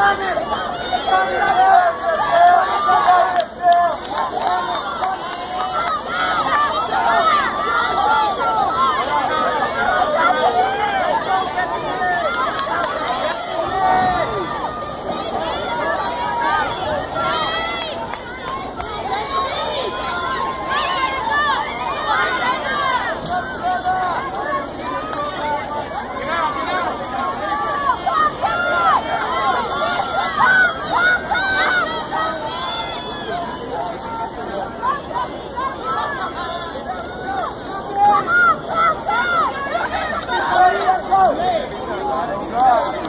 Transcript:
Come on, Wow.